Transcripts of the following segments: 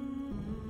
Música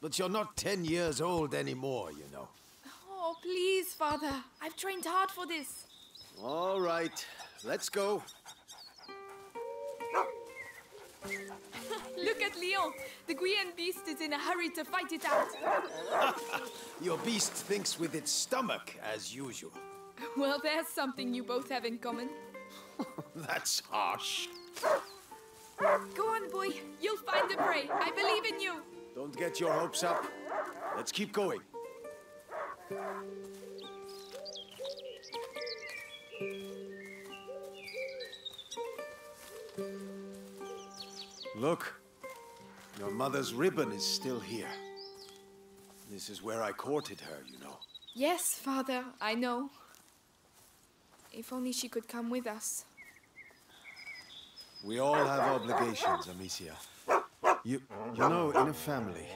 But you're not ten years old anymore, you know. Oh, please, father. I've trained hard for this. All right, let's go. Look at Lion. The Guyenne beast is in a hurry to fight it out. Your beast thinks with its stomach, as usual. Well, there's something you both have in common. That's harsh. Go on, boy. You'll find the prey. I believe in you. Don't get your hopes up. Let's keep going. Look, your mother's ribbon is still here. This is where I courted her, you know. Yes, father, I know. If only she could come with us. We all have obligations, Amicia. You, you know, in a family.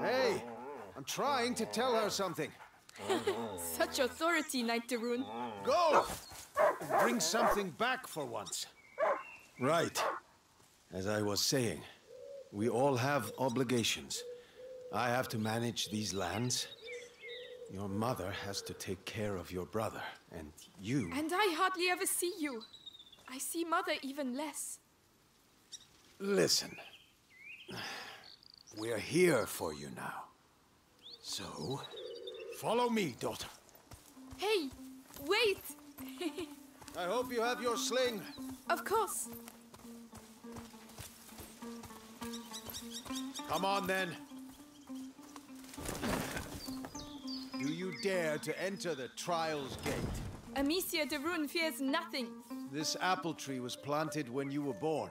Hey, I'm trying to tell her something. Such authority, Knight de Rune. Go! Bring something back for once. Right. As I was saying, we all have obligations. I have to manage these lands. Your mother has to take care of your brother. And you... And I hardly ever see you. I see mother even less. Listen. We're here for you now. So, follow me, daughter. Hey, wait! I hope you have your sling. of course. Come on, then. Do you dare to enter the Trials Gate? Amicia de Rune fears nothing. This apple tree was planted when you were born.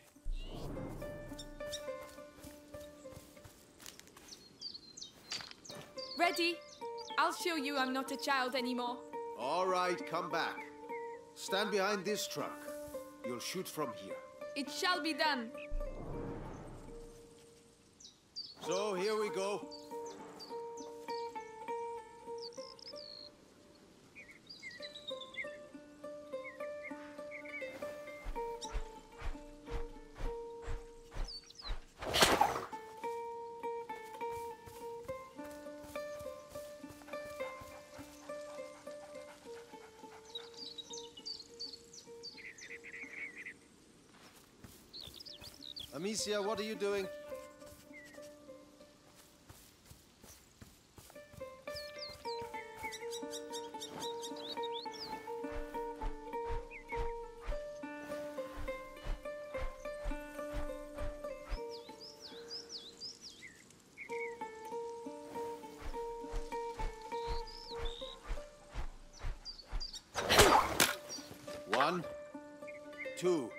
Ready? I'll show you I'm not a child anymore. All right, come back. Stand behind this truck. You'll shoot from here. It shall be done. So here we go. Amicia, what are you doing? One, two,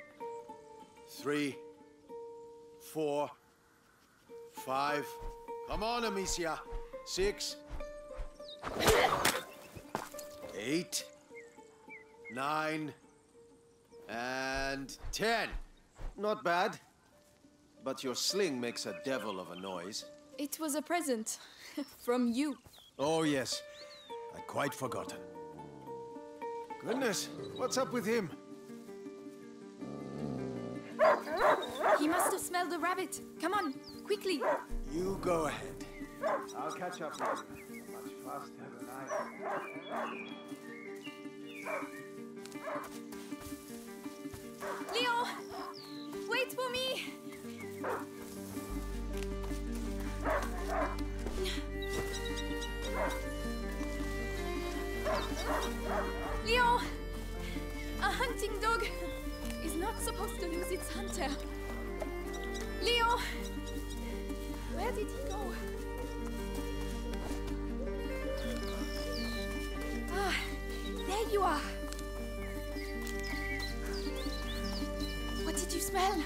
three, four, five. Come on, Amicia. Six, eight, nine, and ten. Not bad. But your sling makes a devil of a noise. It was a present. From you. Oh, yes. I'd quite forgotten. Goodness, what's up with him? He must have smelled the rabbit. Come on, quickly. You go ahead. I'll catch up with you. Much faster than I Lion! Wait for me! Lion! A hunting dog not supposed to lose its hunter. Leo! Where did he go? Ah, there you are. What did you smell?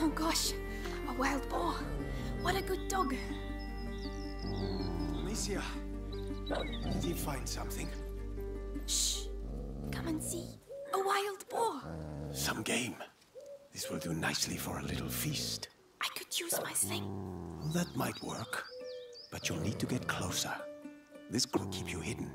Oh gosh, a wild boar. What a good dog. Amicia, did he find something? Shh. Come and see. A wild boar. Some game. This will do nicely for a little feast. I could use my sling. That might work. But you'll need to get closer. This could keep you hidden.